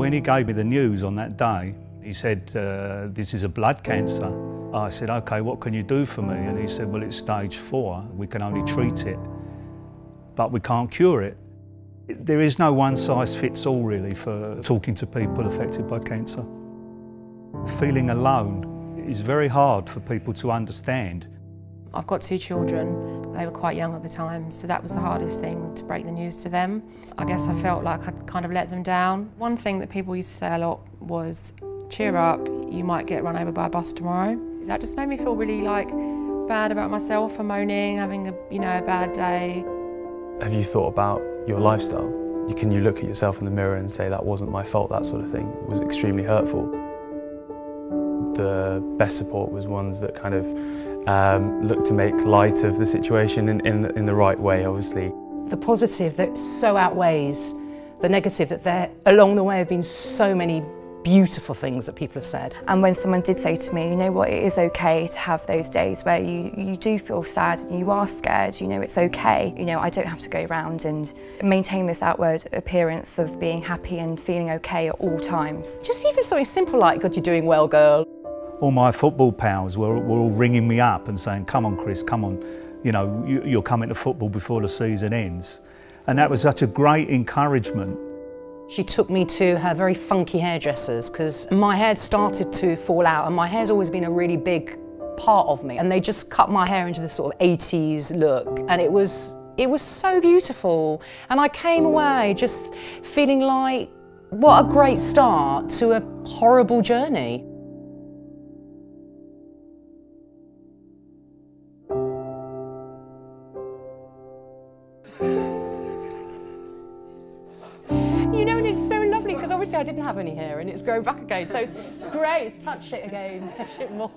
when he gave me the news on that day, he said, uh, this is a blood cancer. I said, okay, what can you do for me? And he said, well, it's stage four. We can only treat it, but we can't cure it. There is no one size fits all really for talking to people affected by cancer. Feeling alone is very hard for people to understand. I've got two children. They were quite young at the time, so that was the hardest thing to break the news to them. I guess I felt like I'd kind of let them down. One thing that people used to say a lot was, cheer up, you might get run over by a bus tomorrow. That just made me feel really like bad about myself for moaning, having a, you know, a bad day. Have you thought about your lifestyle? Can you look at yourself in the mirror and say that wasn't my fault, that sort of thing? It was extremely hurtful. The best support was ones that kind of um, look to make light of the situation in, in, in the right way, obviously. The positive that so outweighs the negative, that there along the way have been so many beautiful things that people have said. And when someone did say to me, you know what, it is okay to have those days where you, you do feel sad and you are scared, you know, it's okay. You know, I don't have to go around and maintain this outward appearance of being happy and feeling okay at all times. Just even something simple like, God, you're doing well, girl. All my football pals were, were all ringing me up and saying, come on, Chris, come on. You know, you, you're coming to football before the season ends. And that was such a great encouragement. She took me to her very funky hairdressers because my hair started to fall out and my hair's always been a really big part of me and they just cut my hair into this sort of 80s look and it was it was so beautiful and I came away just feeling like what a great start to a horrible journey. Obviously I didn't have any hair and it's grown back again. So it's, it's great, it's touched it again, touched it more.